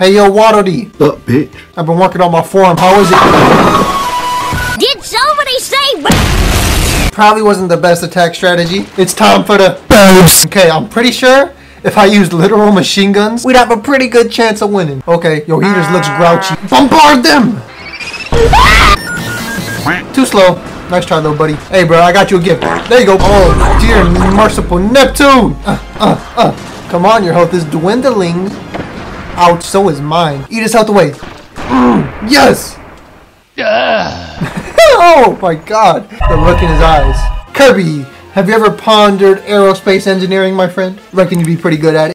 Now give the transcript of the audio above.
Hey, yo, Waddle Up, bitch. I've been working on my form. How is it? Did somebody say Probably wasn't the best attack strategy. It's time for the boobs. Okay, I'm pretty sure if I used literal machine guns, we'd have a pretty good chance of winning. Okay, your heaters looks grouchy. Bombard them! Too slow. Nice try, little buddy. Hey, bro, I got you a gift. There you go. Oh, dear merciful Neptune! Uh, uh, uh. Come on, your health is dwindling. Ouch, so is mine. Eat his health away. Mm, yes! oh my god. The look in his eyes. Kirby, have you ever pondered aerospace engineering, my friend? Reckon you'd be pretty good at it.